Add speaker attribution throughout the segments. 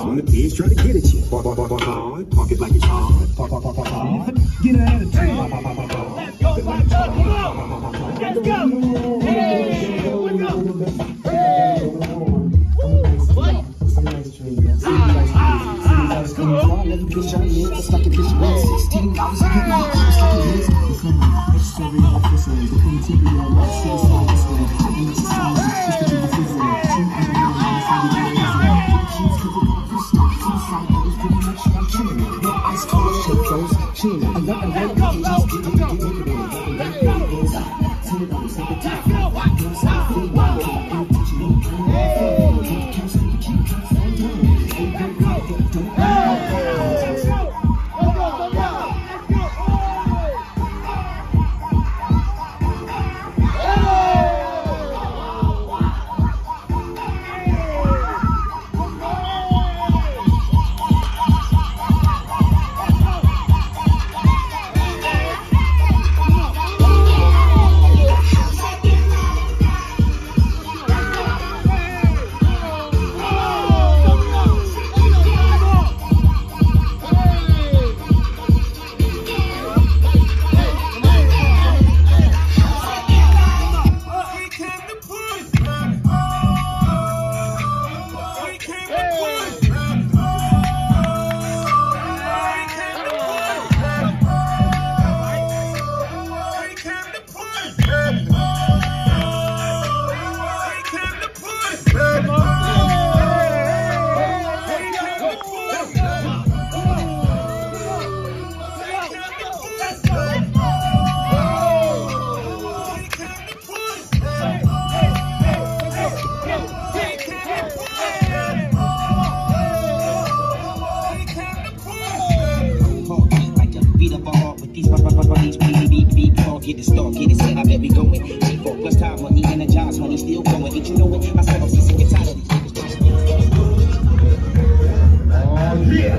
Speaker 1: On the pigs try to get at you. Park, park, park, park, hard. Park it like it's hard. Park, park, park, park, hard. Get an attitude. Hard.
Speaker 2: Let's go, go, come on. Let's go. Hey, let's go.
Speaker 3: like get it start get it set I bet we going G4 plus time money energize money still going ain't you know it I said I'm sick and tired of these
Speaker 4: Oh, yeah.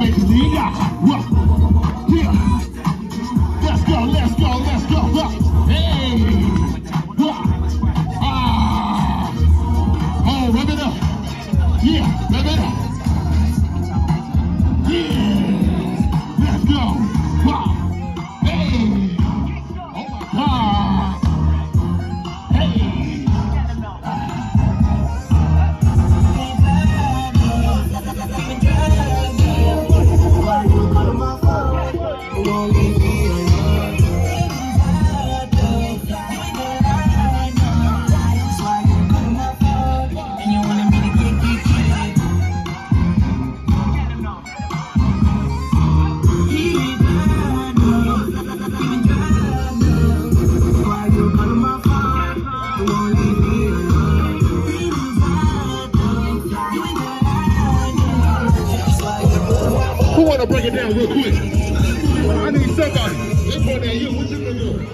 Speaker 4: It's. We now. What? Yeah. Let's go, let's go, let's go. Hey. Ah. Oh, rev it up. Yeah, rev it up. Oh down real quick. I need somebody. Let's go down you. What you gonna do?